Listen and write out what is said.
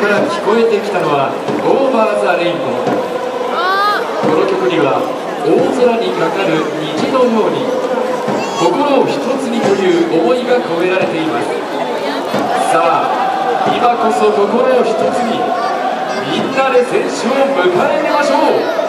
から聞こえてきたのは「オーバー・ザ・レインボー」この曲には大空にかかる虹のように心を一つにという思いが込められています。さあ今こそ心を一つにみんなで選手を迎えてましょう。